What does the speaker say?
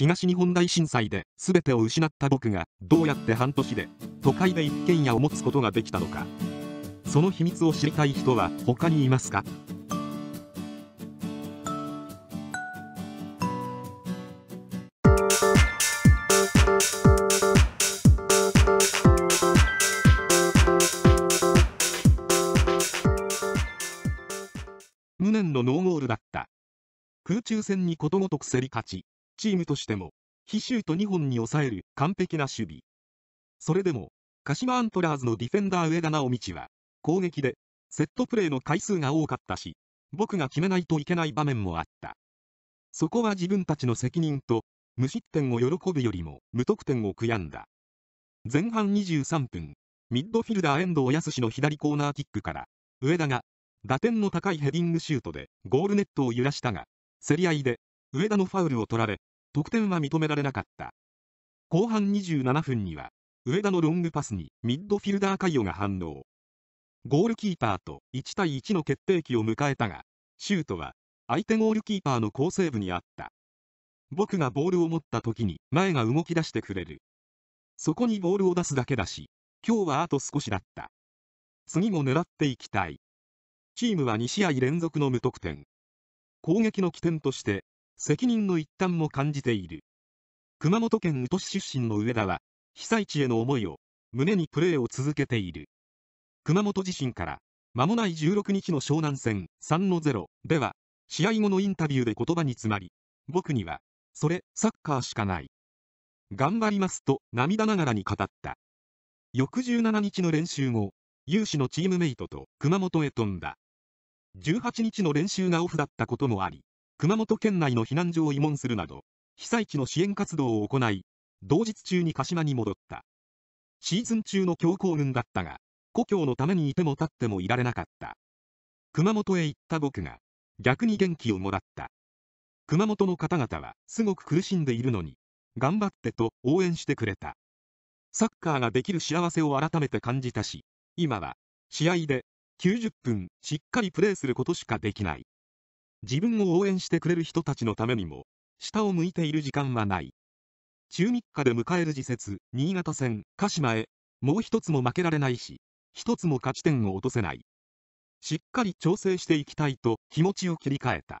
東日本大震災で全てを失った僕がどうやって半年で都会で一軒家を持つことができたのか。その秘密を知りたい人は他にいますか？無念のノーゴールだった。空中戦にことごとく競り勝ち。チームとしても非シュート2本に抑える完璧な守備。それでも鹿島アントラーズのディフェンダー上田直道は攻撃でセットプレーの回数が多かったし僕が決めないといけない場面もあった。そこは自分たちの責任と無失点を喜ぶよりも無得点を悔やんだ。前半23分ミッドフィルダー遠藤康の左コーナーキックから上田が打点の高いヘディングシュートでゴールネットを揺らしたが競り合いで上田のファウルを取られ得点は認められなかった。後半27分には上田のロングパスにミッドフィルダーカイオが反応。ゴールキーパーと1対1の決定機を迎えたがシュートは相手ゴールキーパーの好セーブにあった。僕がボールを持った時に前が動き出してくれる。そこにボールを出すだけだし今日はあと少しだった。次も狙っていきたい。チームは2試合連続の無得点。攻撃の起点として責任の一端も感じている。熊本県宇土市出身の上田は被災地への思いを胸にプレーを続けている。熊本地震から間もない16日の湘南戦3-0では試合後のインタビューで言葉に詰まり僕にはそれサッカーしかない。頑張りますと涙ながらに語った。翌17日の練習後有志のチームメイトと熊本へ飛んだ。18日の練習がオフだったこともあり熊本県内の避難所を慰問するなど被災地の支援活動を行い同日中に鹿島に戻った。シーズン中の強行軍だったが故郷のためにいても立ってもいられなかった。熊本へ行った僕が逆に元気をもらった。熊本の方々はすごく苦しんでいるのに頑張ってと応援してくれた。サッカーができる幸せを改めて感じたし今は試合で90分しっかりプレーすることしかできない。自分を応援してくれる人たちのためにも下を向いている時間はない。中3日で迎える次節新潟戦鹿島へもう一つも負けられないし一つも勝ち点を落とせない。しっかり調整していきたいと気持ちを切り替えた。